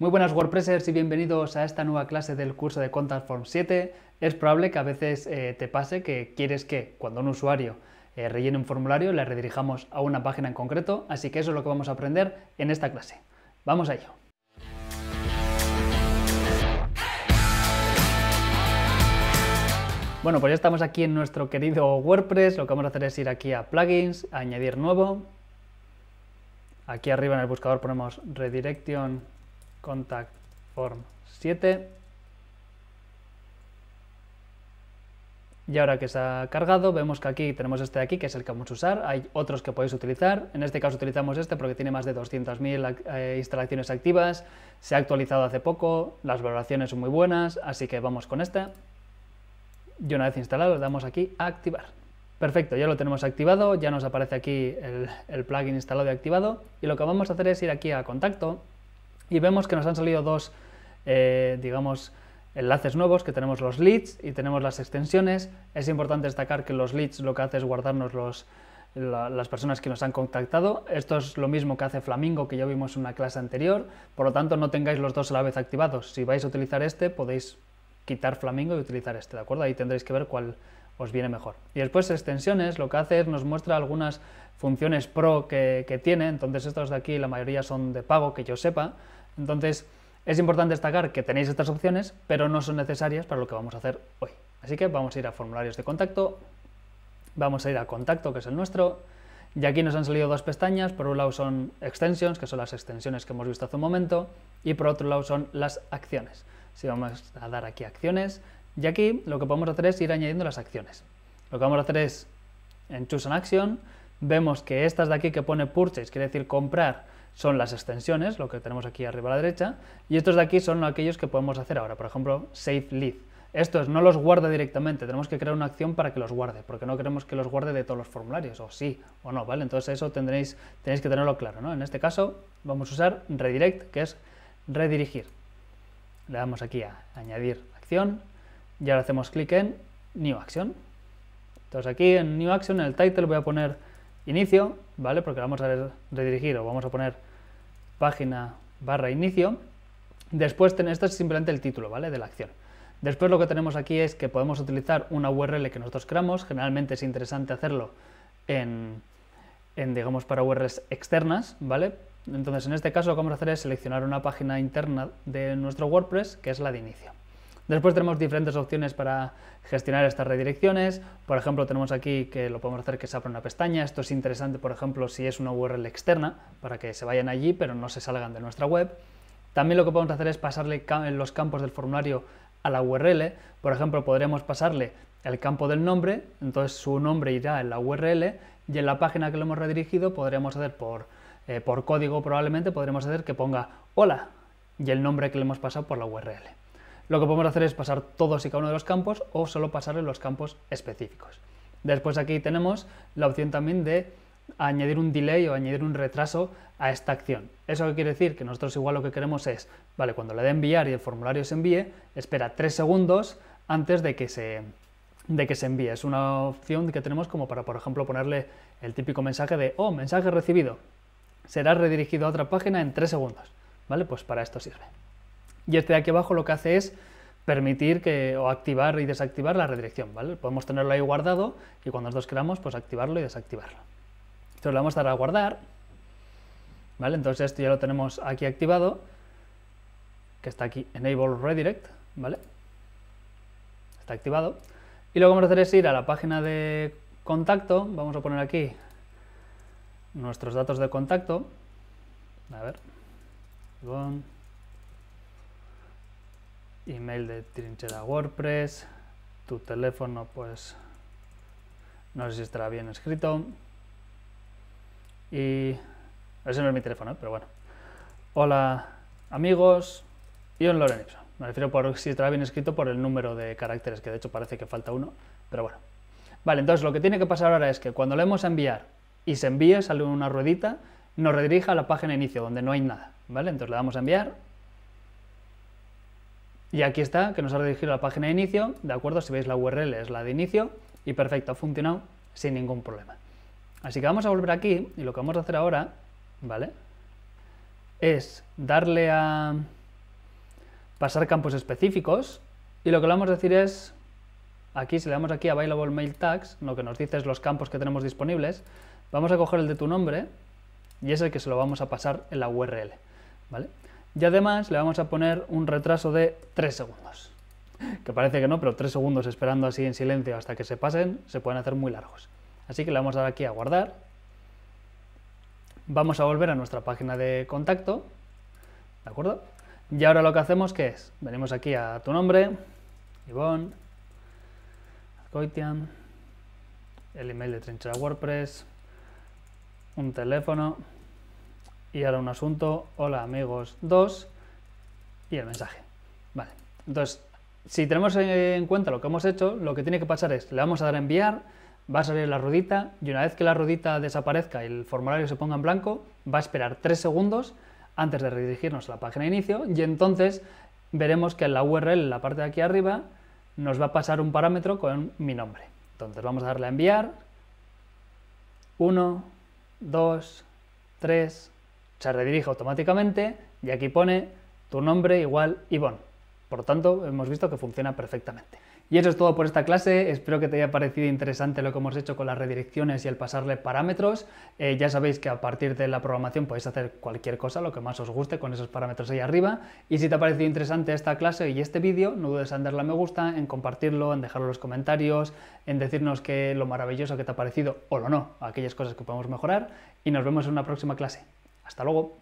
Muy buenas WordPressers y bienvenidos a esta nueva clase del curso de Contact Form 7. Es probable que a veces eh, te pase que quieres que cuando un usuario eh, rellene un formulario le redirijamos a una página en concreto, así que eso es lo que vamos a aprender en esta clase. Vamos a ello. Bueno, pues ya estamos aquí en nuestro querido WordPress. Lo que vamos a hacer es ir aquí a Plugins, añadir nuevo. Aquí arriba en el buscador ponemos Redirection contact form 7. Y ahora que se ha cargado, vemos que aquí tenemos este de aquí, que es el que vamos a usar. Hay otros que podéis utilizar. En este caso utilizamos este porque tiene más de 200.000 eh, instalaciones activas. Se ha actualizado hace poco, las valoraciones son muy buenas, así que vamos con este. Y una vez instalado, le damos aquí a activar. Perfecto, ya lo tenemos activado, ya nos aparece aquí el, el plugin instalado y activado. Y lo que vamos a hacer es ir aquí a contacto, y vemos que nos han salido dos, eh, digamos, enlaces nuevos, que tenemos los leads y tenemos las extensiones. Es importante destacar que los leads lo que hace es guardarnos los, las personas que nos han contactado. Esto es lo mismo que hace Flamingo, que ya vimos en una clase anterior, por lo tanto no tengáis los dos a la vez activados. Si vais a utilizar este, podéis quitar Flamingo y utilizar este, ¿de acuerdo? Ahí tendréis que ver cuál os viene mejor. Y después extensiones, lo que hace es nos muestra algunas funciones pro que, que tiene, entonces estos de aquí la mayoría son de pago, que yo sepa, entonces, es importante destacar que tenéis estas opciones, pero no son necesarias para lo que vamos a hacer hoy. Así que vamos a ir a formularios de contacto, vamos a ir a contacto, que es el nuestro, y aquí nos han salido dos pestañas, por un lado son extensions, que son las extensiones que hemos visto hace un momento, y por otro lado son las acciones. Si vamos a dar aquí acciones, y aquí lo que podemos hacer es ir añadiendo las acciones. Lo que vamos a hacer es, en Choose an Action, vemos que estas de aquí que pone Purchase, quiere decir comprar, son las extensiones, lo que tenemos aquí arriba a la derecha, y estos de aquí son aquellos que podemos hacer ahora, por ejemplo, Save Lead. Estos no los guarda directamente, tenemos que crear una acción para que los guarde, porque no queremos que los guarde de todos los formularios, o sí o no, ¿vale? Entonces eso tendréis, tenéis que tenerlo claro, ¿no? En este caso vamos a usar redirect, que es redirigir. Le damos aquí a añadir acción, y ahora hacemos clic en New Action. Entonces aquí en New Action, en el title voy a poner inicio, ¿vale? Porque vamos a redirigir o vamos a poner página barra inicio. Después, esto es simplemente el título, ¿vale? De la acción. Después lo que tenemos aquí es que podemos utilizar una URL que nosotros creamos. Generalmente es interesante hacerlo en, digamos, para URLs externas, ¿vale? Entonces, en este caso lo que vamos a hacer es seleccionar una página interna de nuestro WordPress, que es la de inicio. Después tenemos diferentes opciones para gestionar estas redirecciones. Por ejemplo, tenemos aquí que lo podemos hacer que se abra una pestaña. Esto es interesante, por ejemplo, si es una URL externa, para que se vayan allí, pero no se salgan de nuestra web. También lo que podemos hacer es pasarle los campos del formulario a la URL. Por ejemplo, podremos pasarle el campo del nombre, entonces su nombre irá en la URL y en la página que lo hemos redirigido podremos hacer por, eh, por código probablemente, podremos hacer que ponga hola y el nombre que le hemos pasado por la URL. Lo que podemos hacer es pasar todos y cada uno de los campos o solo pasarle los campos específicos. Después aquí tenemos la opción también de añadir un delay o añadir un retraso a esta acción. ¿Eso qué quiere decir? Que nosotros igual lo que queremos es, vale, cuando le dé enviar y el formulario se envíe, espera tres segundos antes de que se, de que se envíe. Es una opción que tenemos como para, por ejemplo, ponerle el típico mensaje de, oh, mensaje recibido, será redirigido a otra página en tres segundos. ¿Vale? Pues para esto sirve. Y este de aquí abajo lo que hace es permitir que, o activar y desactivar la redirección, ¿vale? Podemos tenerlo ahí guardado y cuando nosotros queramos, pues activarlo y desactivarlo. Entonces le vamos a dar a guardar, ¿vale? Entonces esto ya lo tenemos aquí activado, que está aquí, Enable Redirect, ¿vale? Está activado. Y lo que vamos a hacer es ir a la página de contacto, vamos a poner aquí nuestros datos de contacto, a ver, email de trinchera WordPress, tu teléfono pues no sé si estará bien escrito y ese no es mi teléfono, pero bueno. Hola amigos, Ion Loren Me refiero por si estará bien escrito por el número de caracteres, que de hecho parece que falta uno, pero bueno. Vale, entonces lo que tiene que pasar ahora es que cuando le hemos enviar y se envíe, sale una ruedita, nos redirija a la página inicio, donde no hay nada, ¿vale? Entonces le damos a enviar y aquí está, que nos ha dirigido a la página de inicio, ¿de acuerdo? Si veis la URL es la de inicio y perfecto, ha funcionado sin ningún problema. Así que vamos a volver aquí y lo que vamos a hacer ahora, ¿vale? Es darle a, pasar campos específicos y lo que le vamos a decir es, aquí si le damos aquí a Available Mail Tags, lo que nos dice es los campos que tenemos disponibles, vamos a coger el de tu nombre y es el que se lo vamos a pasar en la URL. ¿vale? Y además le vamos a poner un retraso de 3 segundos. Que parece que no, pero 3 segundos esperando así en silencio hasta que se pasen se pueden hacer muy largos. Así que le vamos a dar aquí a guardar. Vamos a volver a nuestra página de contacto. ¿De acuerdo? Y ahora lo que hacemos que es, venimos aquí a tu nombre, Ivonne, Goitian, el email de trinchera WordPress, un teléfono, y ahora un asunto, hola amigos 2 y el mensaje. Vale, entonces, si tenemos en cuenta lo que hemos hecho, lo que tiene que pasar es, le vamos a dar a enviar, va a salir la ruedita y una vez que la ruedita desaparezca y el formulario se ponga en blanco, va a esperar 3 segundos antes de redirigirnos a la página de inicio y entonces veremos que en la URL, en la parte de aquí arriba, nos va a pasar un parámetro con mi nombre. Entonces vamos a darle a enviar, 1, 2, 3, se redirige automáticamente y aquí pone tu nombre igual Ivonne. Por lo tanto, hemos visto que funciona perfectamente. Y eso es todo por esta clase, espero que te haya parecido interesante lo que hemos hecho con las redirecciones y el pasarle parámetros. Eh, ya sabéis que a partir de la programación podéis hacer cualquier cosa, lo que más os guste con esos parámetros ahí arriba. Y si te ha parecido interesante esta clase y este vídeo, no dudes en darle a me gusta, en compartirlo, en dejarlo en los comentarios, en decirnos que lo maravilloso que te ha parecido o lo no, aquellas cosas que podemos mejorar. Y nos vemos en una próxima clase. Hasta luego.